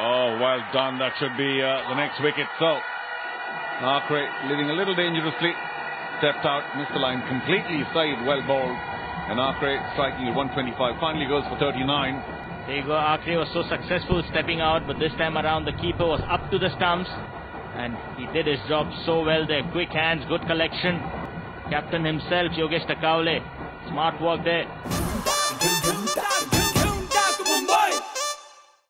Oh, well done. That should be uh, the next wicket. So, Akre leading a little dangerously. Stepped out, missed the line completely. Side well bowled. And Akre striking at 125. Finally goes for 39. There you go. Akre was so successful stepping out, but this time around the keeper was up to the stumps. And he did his job so well there. Quick hands, good collection. Captain himself, Yogesh Takawale. Smart work there.